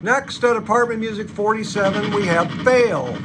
Next at Apartment Music 47, we have Fail.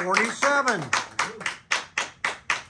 47.